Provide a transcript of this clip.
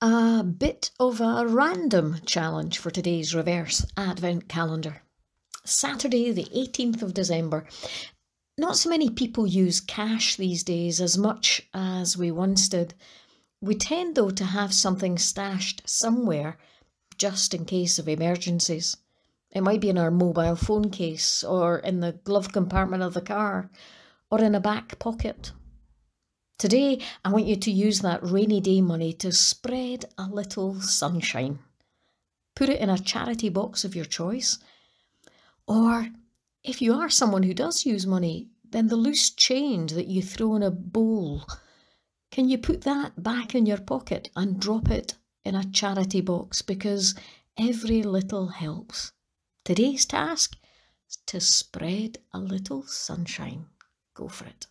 A bit of a random challenge for today's reverse advent calendar. Saturday, the 18th of December. Not so many people use cash these days as much as we once did. We tend, though, to have something stashed somewhere just in case of emergencies. It might be in our mobile phone case, or in the glove compartment of the car, or in a back pocket. Today, I want you to use that rainy day money to spread a little sunshine. Put it in a charity box of your choice. Or, if you are someone who does use money, then the loose change that you throw in a bowl, can you put that back in your pocket and drop it in a charity box? Because every little helps. Today's task is to spread a little sunshine. Go for it.